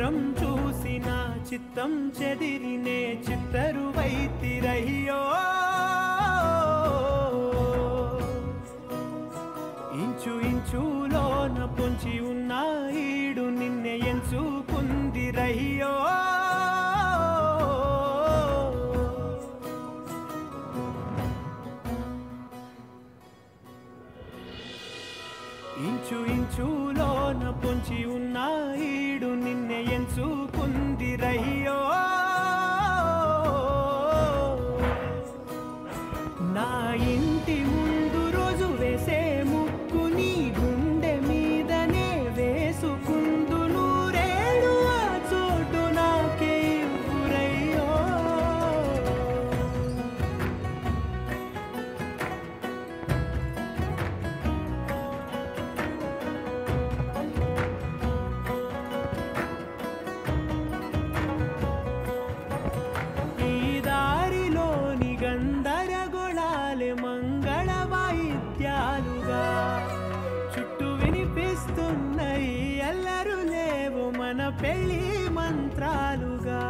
చిత్రం చూసిన చిత్తం చెదిరినే చిత్తరు వైతిరయ్యో. ఇంచు ఇంచులోన పొంచి ఉన్న ఈడు నిన్నే ఎంచుకుంది రయ్యో ఇంచు ఇంచులోన పొంచి ఉన్నాయి 那影的温 మంగళ మంగళ వాయిద్యాలుగా చుట్టూ వినిపిస్తున్నాయి ఎల్లరు లేవు మన పెళ్ళి మంత్రాలుగా.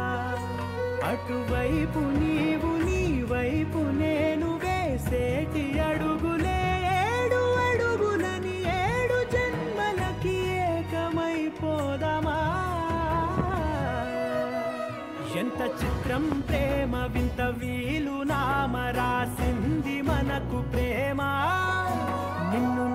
అటువైపు నీవు నీ వైపు నేను వేసేటి అడుగులే ఏడు అడుగులని ఏడు జన్మలకి ఏకమైపోదామా? ఎంత చిత్రం ప్రేమ వింత వీలు నామ మనకు ప్రేమ. నిన్ను